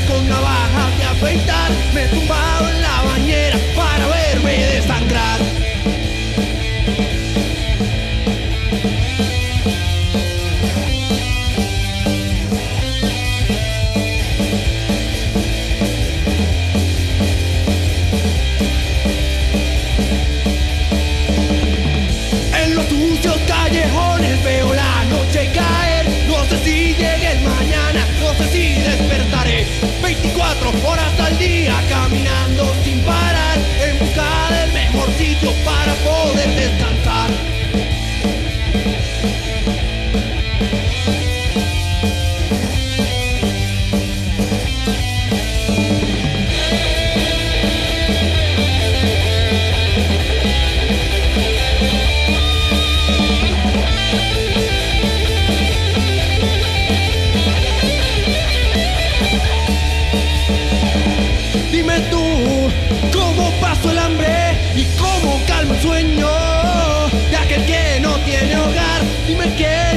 con navajas de afeitar. Me he tumbado en la bañera para verme desangrar. En los sucios callejones veo la noche caer. No sé si llegue el paso el hambre y cómo calma el sueño de aquel que no tiene hogar. Dime qué